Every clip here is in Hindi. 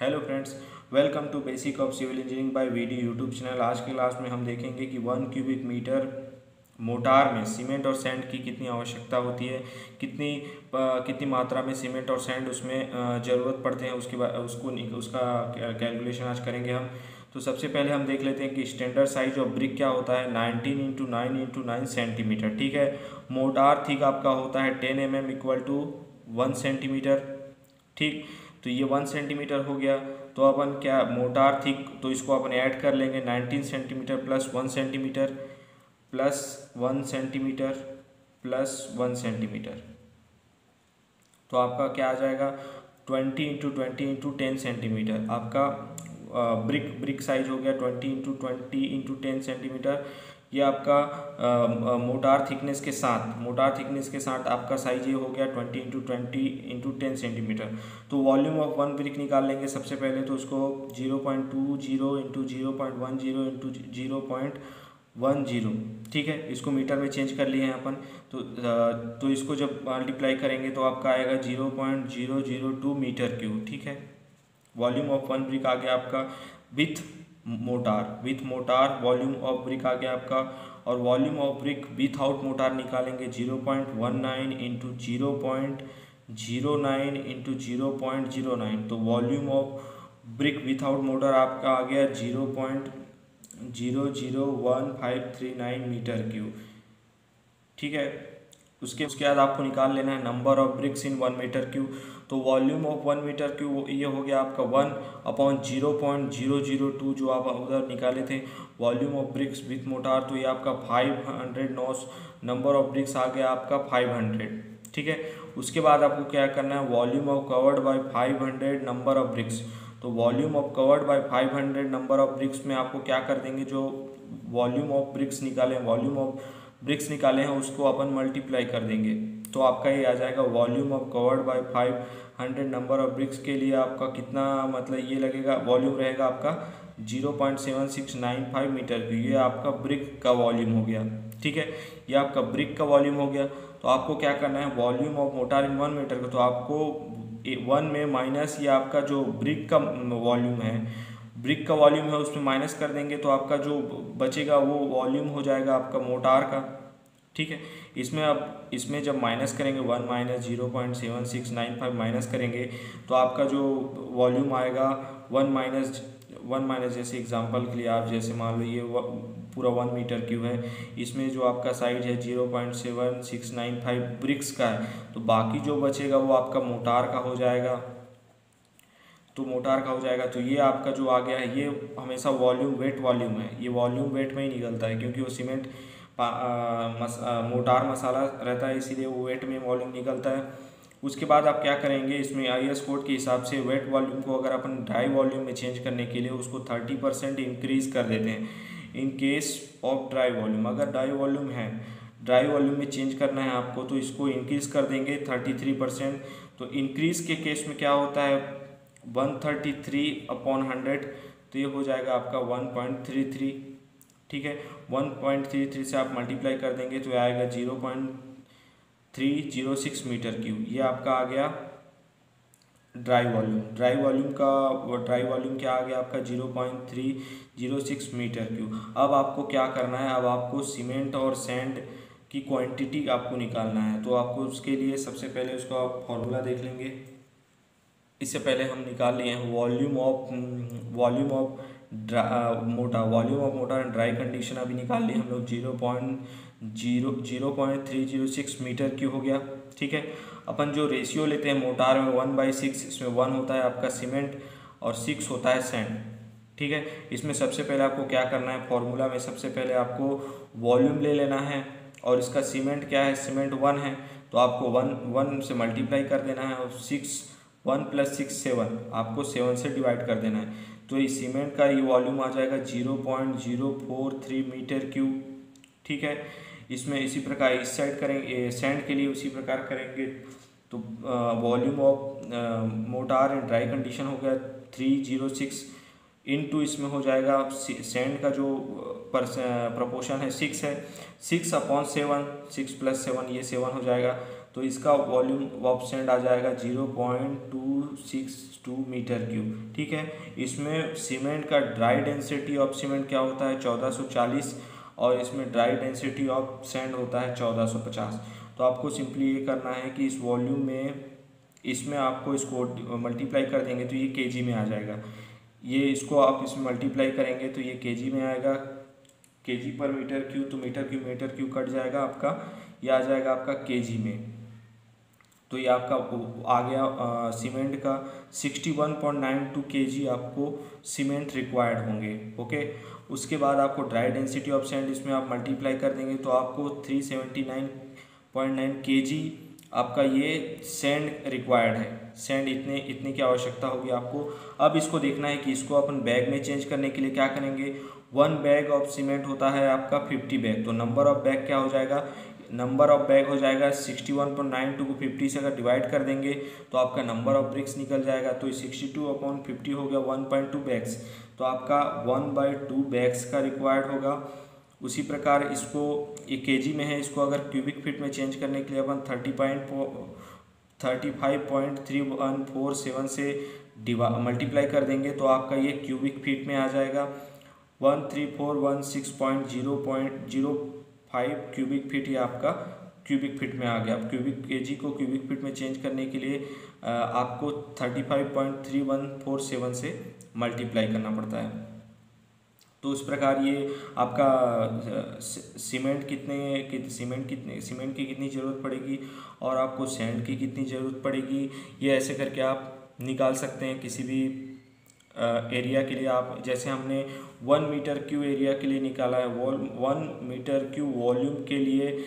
Hello friends welcome to basic of civil engineering by video YouTube channel आज के क्लास में हम देखेंगे कि वन क्यूबिक मीटर मोटार में सीमेंट और सैंड की कितनी आवश्यकता होती है, कितनी कितनी मात्रा में सीमेंट और सैंड उसमें ज़रूरत पड़ते हैं, उसके बाद, उसको उसका कैलकुलेशन आज करेंगे हम। तो सबसे पहले हम देख लेते हैं कि स्टैंडर्ड साइज़ ऑफ़ ब्रिक क्या होता है nineteen into nine into nine centimetre ठीक है? मोटार थिक आपका होता है ten M M equal to one centimetre ठीक? तो ये वन सेंटीमीटर हो गया। तो अपन क्या मोटार थिक तो इसको अपन ऐड कर लेंगे nineteen centimetre plus one centimetre, plus one centimetre, plus one centimetre. तो आपका क्या आ जाएगा? Twenty into twenty into ten centimetre. आपका ब्रिक ब्रिक साइज़ हो गया twenty into twenty into ten centimetre. ये आपका मोटार थिकनेस के साथ, मोटार थिकनेस के साथ आपका साइज़ ये हो गया twenty into twenty into ten centimetre तो वॉल्यूम ऑफ़ वन ब्रिक निकाल लेंगे सबसे पहले तो उसको zero point two zero into zero point one zero into zero point one zero ठीक है? इसको मीटर में चेंज कर लिए हैं अपन। तो तो इसको जब मल्टीप्लाई करेंगे तो आपका आएगा zero point zero zero two metre cube ठीक है? वॉल्यूम ऑफ़ वन ब्रिक आ गया आपका with mortar with mortar volume of brick आ गया आपका, और volume of brick without mortar निकालेंगे zero point one nine into zero point zero nine into zero point zero nine तो volume of brick without mortar आपका आ गया zero point zero zero one five three nine metre cube ठीक है? उसके उसके बाद आपको निकाल लेना है number of bricks in one metre cube तो volume of one metre cube ये हो गया आपका one upon zero point zero zero two जो आप उधर निकाले थे, volume of bricks with mortar तो ये आपका five hundred nos number of bricks आ गया आपका फाइव हंड्रेड, ठीक है? उसके बाद आपको क्या करना है, volume of covered by five hundred number of bricks तो volume of covered by five hundred number of bricks में आपको क्या कर देंगे, जो वॉल्यूम ऑफ़ ब्रिक्स निकालें, वॉल्यूम ऑफ़ ब्रिक्स निकाले हैं, उसको अपन मल्टीप्लाई कर देंगे। तो आपका ये आ जाएगा volume of covered by five hundred number of bricks के लिए आपका कितना मतलब ये लगेगा वॉल्यूम रहेगा आपका zero point seven six nine five metre की। ये आपका ब्रिक का वॉल्यूम हो गया, ठीक है? ये आपका ब्रिक का वॉल्यूम हो गया। तो आपको क्या करना है? Volume of mortar in one metre का तो आपको वन में माइनस ये आपका जो ब्रिक का वॉल्यूम है ब्रिक का वॉल्यूम है, उसमें माइनस कर देंगे तो आपका जो बचेगा वो वॉल्यूम हो जाएगा आपका मोटार का, ठीक है? इसमें आप, इसमें जब माइनस करेंगे one minus zero point seven six nine five minus करेंगे तो आपका जो वॉल्यूम आएगा वन माइनस वन माइनस जैसे एग्जांपल के लिए आप जैसे मान लो ये पूरा वन मीटर क्यूब है, इसमें जो आपका साइज़ है zero point seven six nine five bricks का है तो बाकी जो बचेगा वो आपका मोटार का हो जाएगा। तो मोटार का हो जाएगा तो ये आपका जो आ गया है, ये हमेशा वॉल्यूम वेट वॉल्यूम है, ये वॉल्यूम वेट में ही निकलता है, क्योंकि वो सीमेंट मोटार मसाला रहता है, इसीलिए वो वेट में वॉल्यूम निकलता है। उसके बाद आप क्या करेंगे, इसमें आई एस कोड के हिसाब से वेट वॉल्यूम को अगर अपन ड्राई वॉल्यूम में चेंज करने के लिए उसको थर्टी परसेंट इंक्रीज़ कर देते हैं। In case of dry volume अगर ड्राई वॉल्यूम है ड्राई वॉल्यूम में चेंज करना है आपको तो इसको इंक्रीज़ कर देंगे थर्टी थ्री परसेंट तो इंक्रीज़ के केस में क्या होता है one thirty three upon hundred तो ये हो जाएगा आपका वन पॉइंट थ्री थ्री ठीक है वन पॉइंट थ्री थ्री से आप मल्टीप्लाई कर देंगे तो आएगा zero point three zero six metre cube ये आपका आ गया ड्राई वॉल्यूम ड्राई वॉल्यूम का ड्राई वॉल्यूम क्या आ गया आपका? Zero point three zero six metre cube अब आपको क्या करना है? अब आपको सीमेंट और सैंड की क्वांटिटी आपको निकालना है। तो आपको उसके लिए सबसे पहले उसका आप फॉर्मूला देख लेंगे। इससे पहले हम निकाल लिए हैं वॉल्यूम ऑफ़ वॉल्यूम ऑफ़ मोटा volume of motor and dry condition अभी निकाल लिए हम लोग। Zero point zero zero point three zero six meter cube हो गया, ठीक है? अपन जो रेशियो लेते हैं मोटार में वन बाई सिक्स इसमें वन होता है आपका सीमेंट और सिक्स होता है सैंड ठीक है? इसमें सबसे पहले आपको क्या करना है? फॉर्मूला में सबसे पहले आपको वॉल्यूम ले लेना है और इसका सीमेंट क्या है? सीमेंट वन है तो आपको वन वन से मल्टीप्लाई कर देना है और six one plus six seven, आपको सेवन से डिवाइड कर देना है। तो इस सीमेंट का ये वॉल्यूम आ जाएगा zero point zero four three metre cube, ठीक है? इसमें इसी प्रकार इस साइड करेंगे सैंड के लिए उसी प्रकार करेंगे। तो volume of mortar and dry condition हो गया three zero six into इसमें हो जाएगा। सैंड का जो पर प्रपोर्शन है सिक्स है। Six upon seven six plus seven ये सेवन हो जाएगा। तो इसका वॉल्यूम सेंड आ जाएगा zero point two six two metre cube, ठीक है? इसमें सीमेंट का ड्राई डेंसिटी ऑफ़ सीमेंट क्या होता है? चौदह सौ चालीस और इसमें ड्राई डेंसिटी ऑफ़ सैंड होता है चौदह सौ पचास। तो आपको सिंपली ये करना है कि इस वॉल्यूम में, इसमें आपको इसको मल्टीप्लाई कर देंगे तो ये के में आ जाएगा। ये इसको आप इसमें मल्टीप्लाई करेंगे तो ये के में आएगा। के पर मीटर क्यू तो metre cube metre cube cut जाएगा आपका, ये आ जाएगा आपका के में। तो ये आपका आ गया सीमेंट का sixty one point nine two K G आपको सीमेंट रिक्वायर्ड होंगे ओके उसके बाद आपको ड्राई डेंसिटी ऑफ़ सैंड इसमें आप मल्टीप्लाई कर देंगे तो आपको three seventy nine point nine K G आपका ये सैंड रिक्वायर्ड है। सैंड इतने इतने की आवश्यकता होगी आपको। अब इसको देखना है कि इसको अपन बैग में चेंज करने के लिए क्या करेंगे? वन बैग ऑफ़ सीमेंट होता है आपका फिफ्टी बैग तो नंबर ऑफ़ बैग क्या हो जाएगा? नंबर ऑफ़ बैग हो जाएगा sixty one point nine two को फिफ्टी से अगर डिवाइड कर देंगे तो आपका नंबर ऑफ़ ब्रिक्स निकल जाएगा। तो सिक्सटी टू अपॉन फिफ्टी हो गया वन पॉइंट टू बैग्स। तो आपका वन बाई टू बैग्स का रिक्वायर्ड होगा। उसी प्रकार इसको ये के में है। इसको अगर क्यूबिक फीट में चेंज करने के लिए अपन thirty point, thirty five point three one four seven से डिवा, मल्टीप्लाई कर देंगे तो आपका ये क्यूबिक फीट में आ जाएगा। One three four one six point zero point, zero five cubic feet ये आपका क्यूबिक फीट में आ गया। अब क्यूबिक के को क्यूबिक फीट में चेंज करने के लिए आपको thirty five point three one four seven से मल्टीप्लाई करना पड़ता है। तो इस प्रकार ये आपका सीमेंट कितने सीमेंट कितने सीमेंट की कितनी ज़रूरत पड़ेगी और आपको सैंड की कितनी ज़रूरत पड़ेगी, ये ऐसे करके आप निकाल सकते हैं किसी भी एरिया के लिए आप, जैसे हमने वन मीटर क्यू एरिया के लिए निकाला है wall one metre cube volume के लिए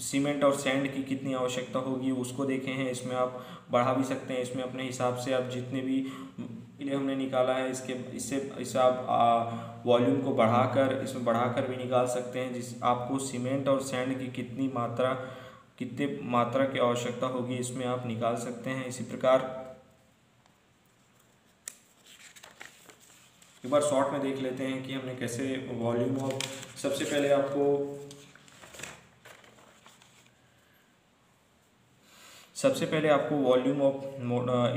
सीमेंट और सैंड की कितनी आवश्यकता होगी, उसको देखे हैं, इसमें आप बढ़ा भी सकते हैं, इसमें अपने हिसाब से आप जितने भी लिए हमने निकाला है, इसके, इससे इससे आप वॉल्यूम को बढ़ाकर, इसमें बढ़ाकर भी निकाल सकते हैं, जिस, आपको सीमेंट और सैंड की कितनी मात्रा, कितने मात्रा की आवश्यकता होगी, इसमें आप निकाल सकते हैं, इसी प्रकार एक बार शॉर्ट में देख लेते हैं कि हमने कैसे वॉल्यूम ऑफ़ सबसे पहले आपको सबसे पहले आपको volume of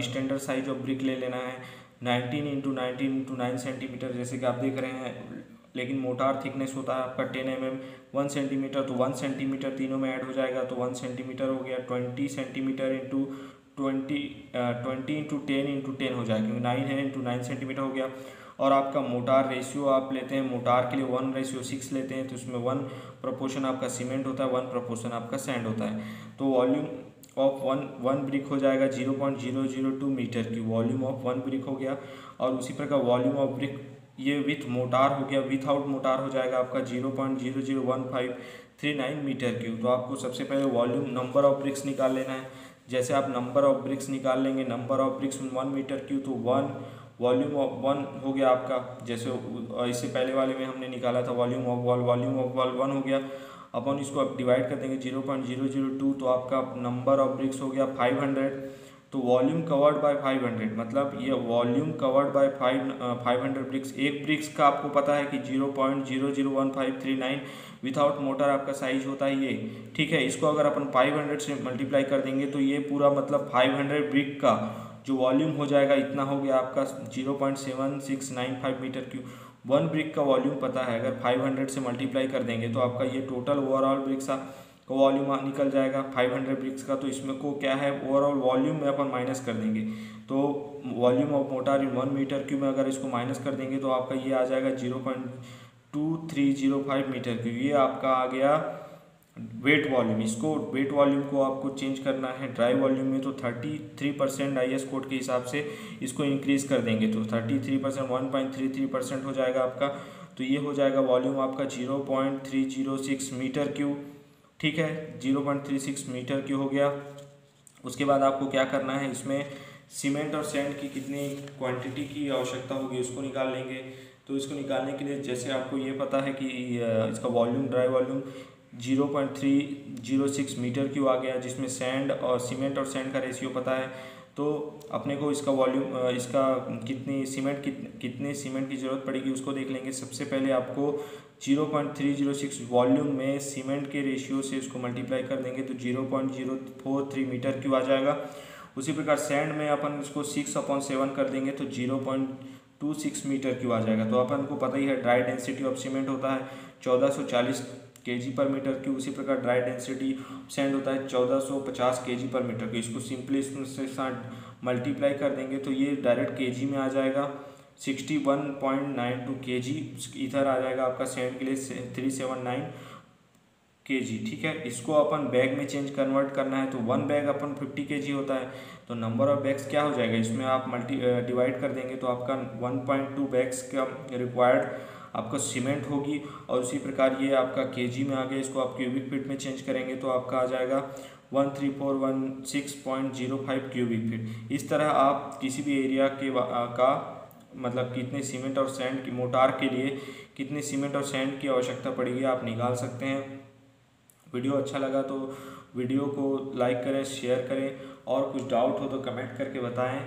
standard size of brick ले लेना है। Nineteen into nineteen into nine centimetre जैसे कि आप देख रहे हैं, लेकिन मोटार थिकनेस होता है आपका ten M M one centimetre तो वन सेंटीमीटर तीनों में ऐड हो जाएगा तो वन सेंटीमीटर हो गया। Twenty centimetre into twenty twenty into ten into ten हो जाएगा क्योंकि नाइन है इंटू नाइन सेंटीमीटर हो गया। और आपका मोटार रेशियो आप लेते हैं, मोटार के लिए वन रेशियो सिक्स लेते हैं तो उसमें वन प्रपोर्शन आपका सीमेंट होता है वन प्रपोर्शन आपका सैंड होता है। तो volume of one one brick हो जाएगा zero point zero zero two metre की। वॉल्यूम ऑफ़ वन ब्रिक हो गया और उसी प्रकार वॉल्यूम ऑफ़ ब्रिक ये विथ मोटार हो गया विथ आउट मोटार हो जाएगा आपका zero point zero zero one five three nine metre cube तो आपको सबसे पहले वॉल्यूम नंबर ऑफ़ ब्रिक्स निकाल लेना है। जैसे आप नंबर ऑफ़ ब्रिक्स निकाल लेंगे number of bricks one metre cube तो वन वॉल्यूम ऑफ़ वन हो गया आपका, जैसे इससे पहले वाले में हमने निकाला था volume of wall, volume of wall one हो गया। अपन इसको आप डिवाइड कर देंगे zero point zero zero two तो आपका नंबर ऑफ़ ब्रिक्स हो गया फाइव हंड्रेड तो volume covered by five hundred मतलब ये volume covered by five five hundred bricks एक ब्रिक्स का आपको पता है कि zero point zero zero one five three nine without mortar आपका साइज़ होता है ये। ठीक है, इसको अगर अपन फाइव हंड्रेड से मल्टीप्लाई कर देंगे तो ये पूरा मतलब फाइव हंड्रेड ब्रिक का जो वॉल्यूम हो जाएगा, इतना हो गया आपका zero point seven six nine five metre cube. One brick का वॉल्यूम पता है, अगर फाइव हंड्रेड से मल्टीप्लाई कर देंगे तो आपका ये टोटल ओवरऑल ब्रिक्स का वॉल्यूम निकल जाएगा फाइव हंड्रेड ब्रिक्स का। तो इसमें को क्या है ओवरऑल वॉल्यूम में अपन माइनस कर देंगे। तो volume of mortar in one metre cube में अगर इसको माइनस कर देंगे तो आपका ये आ जाएगा zero point two three zero five metre cube. ये आपका आ गया वेट वॉल्यूम, इसको वेट वॉल्यूम को आपको चेंज करना है, ड्राई वॉल्यूम में तो thirty three percent I code के हिसाब से इसको इंक्रीज कर देंगे तो thirty three percent one point three three percent हो जाएगा आपका तो ये हो जाएगा वॉल्यूम आपका zero point three zero six metre cube ठीक है? Zero point three six metre cube हो गया। उसके बाद आपको क्या करना है, इसमें सीमेंट और सैंड की कितनी क्वांटिटी की आवश्यकता होगी उसको निकाल लेंगे। तो इसको निकालने के लिए जैसे आपको ये पता है कि इसका volume, dry volume zero point three zero six metre cube आ गया जिसमें सैंड और सीमेंट और सैंड का रेशियो पता है। तो अपने को इसका वॉल्यूम इसका कितनी सीमेंट कित, कितने सीमेंट की ज़रूरत पड़ेगी उसको देख लेंगे। सबसे पहले आपको zero point three zero six volume में सीमेंट के रेशियो से इसको मल्टीप्लाई कर देंगे तो zero point zero four three metre cube आ जाएगा। उसी प्रकार सैंड में अपन इसको सिक्स अपॉन सेवन कर देंगे तो zero point two six metre cube आ जाएगा। तो अपन को पता ही है ड्राई डेंसिटी ऑफ़ सीमेंट होता है चौदह सौ चालीस के जी पर मीटर की उसी प्रकार ड्राई डेंसिटी सेंड होता है चौदह सौ पचास के जी पर मीटर की। इसको सिंपली इसके साथ मल्टीप्लाई कर देंगे तो ये डायरेक्ट के जी में आ जाएगा। Sixty one point nine two K G इधर आ जाएगा आपका सेंड के लिए थ्री सेवन नाइन के जी ठीक है? इसको अपन बैग में चेंज कन्वर्ट करना है तो वन बैग अपन फिफ्टी के जी होता है। तो नंबर ऑफ़ बैग्स क्या हो जाएगा? इसमें आप मल्टी, डिवाइड कर देंगे तो आपका वन पॉइंट टू बैग्स का रिक्वायर्ड आपका सीमेंट होगी और उसी प्रकार ये आपका के में आ गया। इसको आप क्यूबिक फीट में चेंज करेंगे तो आपका आ जाएगा one three four one six point zero five cubic feet इस तरह आप किसी भी एरिया के का मतलब कितने सीमेंट और सैंड की मोटार के लिए कितने सीमेंट और सैंड की आवश्यकता पड़ेगी आप निकाल सकते हैं। वीडियो अच्छा लगा तो वीडियो को लाइक करें शेयर करें और कुछ डाउट हो तो कमेंट करके बताएँ।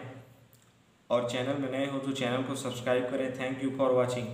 और चैनल में नए हो तो चैनल को सब्सक्राइब करें। Thank you for watching